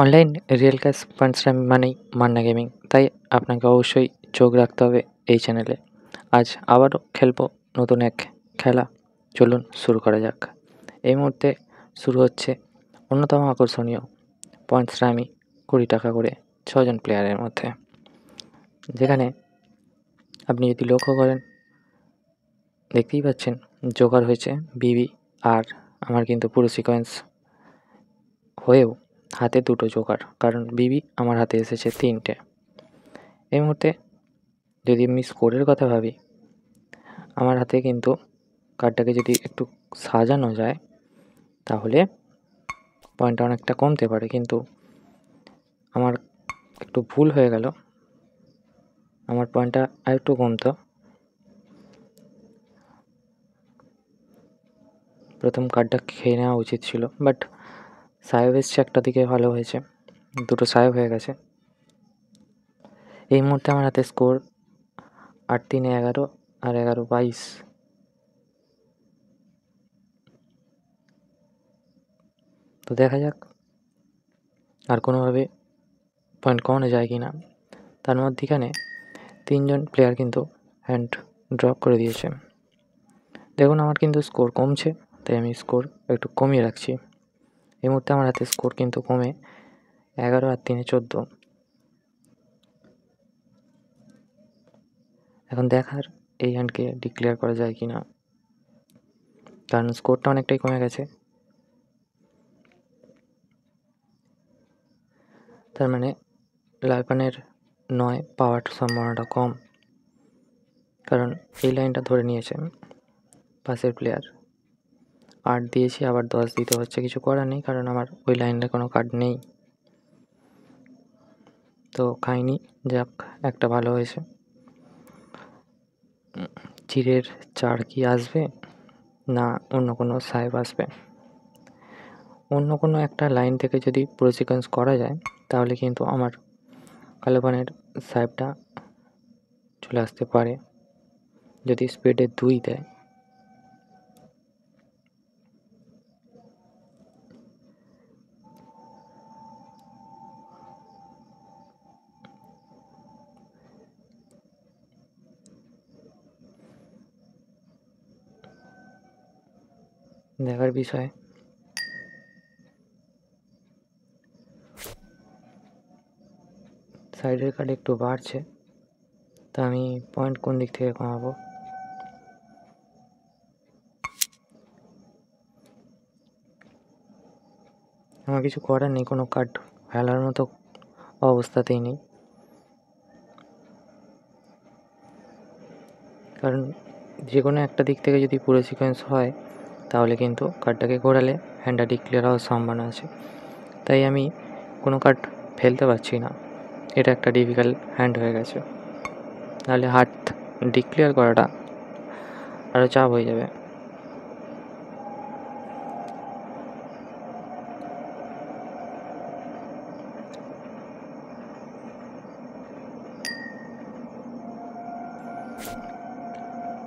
Online real cash fund মানেই Manna gaming তাই আপনাকে অবশ্যই চোখ রাখতে হবে এই চ্যানেলে আজ আবারও খেলব নতুন এক খেলা। চলুন শুরু করা যাক। এই মুহূর্তে শুরু হচ্ছে অন্যতম আকর্ষণীয় স্র্যামি কুড়ি টাকা করে ছজন প্লেয়ারের মধ্যে। যেখানে আপনি যদি লক্ষ্য করেন, দেখতেই পাচ্ছেন জোগাড় হয়েছে বিবি আর আমার কিন্তু পুরো সিকোয়েন্স হয়েও হাতে দুটো জোগাড় কারণ বিবি আমার হাতে এসেছে তিনটে। এই মুহূর্তে যদি আমি স্কোরের কথা ভাবি, আমার হাতে কিন্তু কার্ডটাকে যদি একটু সাজানো যায়, তাহলে পয়েন্টটা অনেকটা কমতে পারে। কিন্তু আমার একটু ভুল হয়ে গেল। আমার পয়েন্টটা আর একটু কমতো। প্রথম কার্ডটা খেয়ে নেওয়া উচিত ছিল, বাট সাহেব এসছে একটা দিকে, ভালো হয়েছে। দুটো সাহেব হয়ে গেছে। এই মুহূর্তে আমার হাতে স্কোর আট তিনে এগারো আর এগারো বাইশ। তো দেখা যাক আর কোনোভাবে পয়েন্ট কমানো যায় কি না তার মধ্যেখানে তিনজন প্লেয়ার কিন্তু হ্যান্ড ড্রপ করে দিয়েছে। দেখুন, আমার কিন্তু স্কোর কমছে, তাই আমি স্কোর একটু কমিয়ে রাখছি। এই মুহূর্তে আমার হাতে স্কোর কিন্তু কমে এগারো আর তিনে চোদ্দ। এখন দেখার এই হ্যান্ডকে ডিক্লেয়ার করা যায় কি না কারণ স্কোরটা অনেকটাই কমে গেছে। তার মানে লাইপানের নয়, পাওয়ার সম্ভাবনাটা কম। কারণ এই লাইনটা ধরে নিয়েছে পাশের প্লেয়ার আট দিয়েছি, আবার দশ দিতে হচ্ছে, কিছু করার নেই, কারণ আমার ওই লাইনের কোনো কার্ড নেই। তো খাইনি, যাক, একটা ভালো হয়েছে। চিরের চার কি আসবে? না, অন্য কোনো সাহেব আসবে। অন্য কোনো একটা লাইন থেকে যদি পুরো সিকোয়েন্স করা যায়, তাহলে কিন্তু আমার কালোপানের সাহেবটা চলে আসতে পারে। যদি স্পিডে দুই দেয় দেখার বিষয়। সাইডের কার্ড একটু বাড়ছে, তা আমি পয়েন্ট কোন দিক থেকে কমাবো? আমার কিছু করার নেই, কোনো কার্ড ফেলার মতো অবস্থাতেই নেই। কারণ যে কোনো একটা দিক থেকে যদি পুরো সিকোয়েন্স হয় তাহলে কিন্তু কার্ডটাকে ঘোরালে হ্যান্ডটা ডিক্লেয়ার হওয়ার সম্ভাবনা আছে। তাই আমি কোনো কার্ড ফেলতে পারছি না। এটা একটা ডিফিকাল্ট হ্যান্ড হয়ে গেছে। তাহলে হাত ডিক্লেয়ার করাটা আরও চাপ হয়ে যাবে।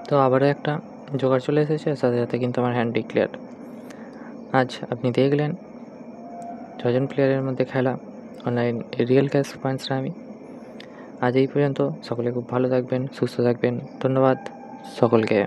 তো আবারও একটা জোগাড় চলে এসেছে, সাথে সাথে কিন্তু আমার হ্যান্ড ডিক্লেয়ার আজ আপনি দেখলেন ছজন প্লেয়ারের মধ্যে খেলা অনলাইন রিয়েল ক্যাশ পয়েন্টসরা আমি। আজ এই পর্যন্ত সকলে খুব ভালো থাকবেন, সুস্থ থাকবেন, ধন্যবাদ সকলকে।